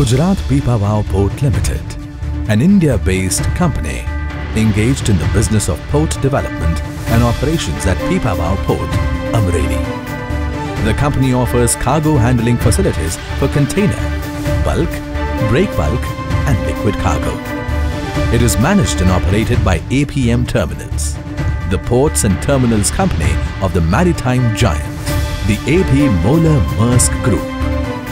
Gujarat Pipavav Port Limited, an India-based company engaged in the business of port development and operations at Pipavav Port, Amreli. The company offers cargo handling facilities for container, bulk, break bulk and liquid cargo. It is managed and operated by APM Terminals, the ports and terminals company of the maritime giant, the AP Moller Maersk Group,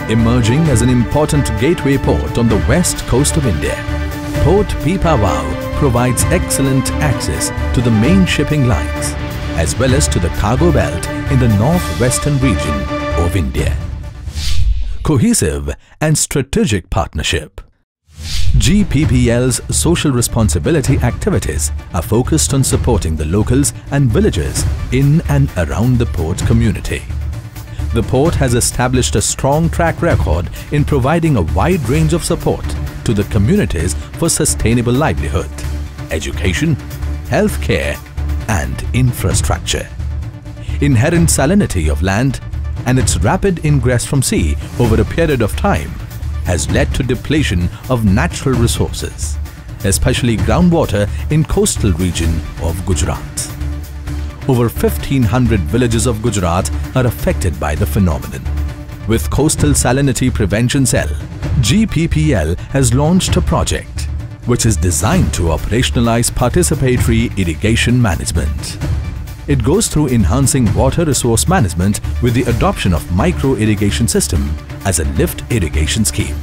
emerging as an important gateway port on the west coast of India. Port Pipavav provides excellent access to the main shipping lines as well as to the cargo belt in the northwestern region of India. Cohesive and strategic partnership. GPPL's social responsibility activities are focused on supporting the locals and villagers in and around the port community. The port has established a strong track record in providing a wide range of support to the communities for sustainable livelihood, education, healthcare and infrastructure. Inherent salinity of land and its rapid ingress from sea over a period of time has led to depletion of natural resources, especially groundwater in coastal region of Gujarat. Over 1500 villages of Gujarat are affected by the phenomenon. With Coastal Salinity Prevention Cell, GPPL has launched a project which is designed to operationalize participatory irrigation management. It goes through enhancing water resource management with the adoption of micro irrigation system as a lift irrigation scheme.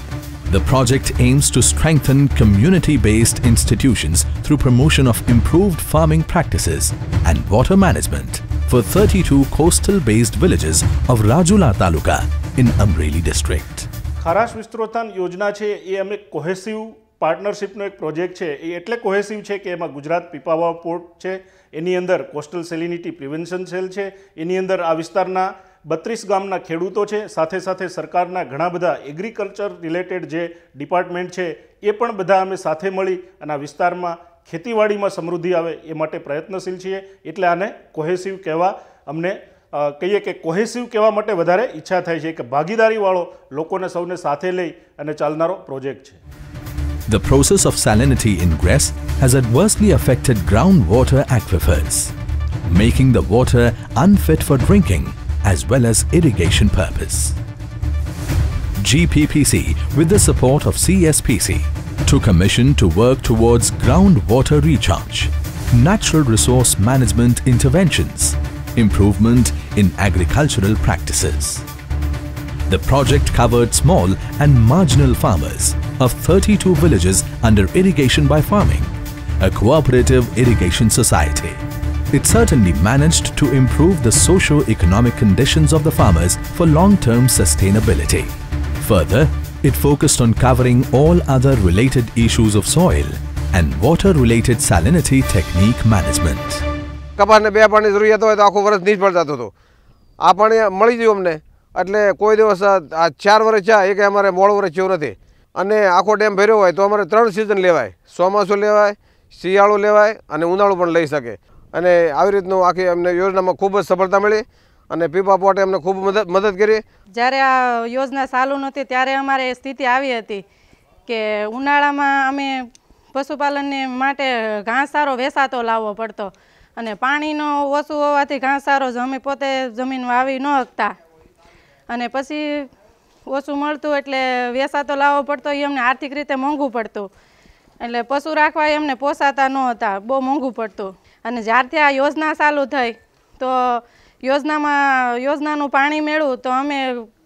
The project aims to strengthen community-based institutions through promotion of improved farming practices and water management for 32 coastal-based villages of Rajula Taluka in Amreli district. ખારાશ વિસ્તૃતન યોજના છે એ અમે cohesive પાર્ટનરશિપનો એક project છે એ એટલે cohesive છે કે એમાં Gujarat પીપાવા port છે એની અંદર કોસ્ટલ સેલિનિટી પ્રિવેન્શન સેલ છે એની અંદર આ વિસ્તારના બત્રીસ ગામના ખેડૂતો છે. સાથે સાથે સરકારના ઘણા બધા એગ્રીકલ્ચર રિલેટેડ જે ડિપાર્ટમેન્ટ છે એ પણ બધા અમે સાથે મળી અને આ વિસ્તારમાં ખેતીવાડીમાં સમૃદ્ધિ આવે એ માટે પ્રયત્નશીલ છીએ. એટલે આને કોહેસિવ કહેવા અમને કહીએ કે કોહેસિવ કહેવા માટે વધારે ઈચ્છા થાય છે કે ભાગીદારીવાળો લોકોને સૌને સાથે લઈ અને ચાલનારો પ્રોજેક્ટ છે. The process of salinity ingress has adversely affected groundwater aquifers, making the water unfit for drinking. As well as irrigation purpose. GPPC, with the support of CSPC, took a mission to work towards groundwater recharge, natural resource management interventions, improvement in agricultural practices. The project covered small and marginal farmers of 32 villages under irrigation by farming, a cooperative irrigation society. It certainly managed to improve the socio-economic conditions of the farmers for long-term sustainability. Further, it focused on covering all other related issues of soil and water-related salinity technique management. કપાસને બે પાણી જરૂરિયાત હોય તો આખું વર્ષ નિષ્ફળ જતું હતું આ પાણી મળી ગયું અમને એટલે કોઈ દિવસ આ આ ચાર વર્ષ છે એ કંઈ અમારે મોડું વર્ષ થયું નથી અને આખો ડેમ ભર્યો હોય તો અમારે ત્રણ સિઝન લેવાય ચોમાસું લેવાય શિયાળું લેવાય અને ઉનાળું પણ લઈ શકે અને આવી રીતનું આખી અમને યોજનામાં ખૂબ જ સફળતા મળી અને પીપા પોટે અમને ખૂબ મદદ મદદ કરી. જ્યારે આ યોજના ચાલુ નહોતી ત્યારે અમારે સ્થિતિ આવી હતી કે ઉનાળામાં અમે પશુપાલનને માટે ઘાસચારો વેસાતો લાવવો પડતો અને પાણીનો ઓછું હોવાથી ઘાસચારો અમે પોતે જમીન વાવી ન શકતા. અને પછી ઓછું મળતું એટલે વેસાતો લાવવો પડતો એ અમને આર્થિક રીતે મોંઘું પડતું. એટલે પશુ રાખવા એમને પોસાતા ન હતા, બહુ મોંઘું પડતું. અને જ્યારથી આ યોજના ચાલુ થઈ તો યોજનામાં યોજનાનું પાણી મેળવું તો અમે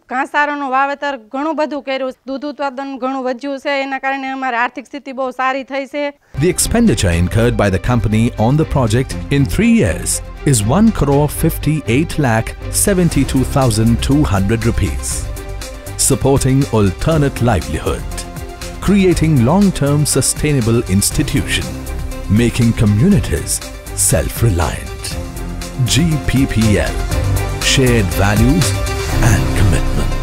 ઘાસચારાનું વાવેતર ઘણું બધું કર્યું દૂધ ઉત્પાદન ઘણું વધ્યું છે એના કારણે અમારી આર્થિક સ્થિતિ બહુ સારી થઈ છે The expenditure incurred by the company on the project in three years is 1 crore 58 lakh 72,200 rupees. Supporting alternate livelihood, creating long-term sustainable institution, making communities self-reliant. GPPL, shared values and commitment.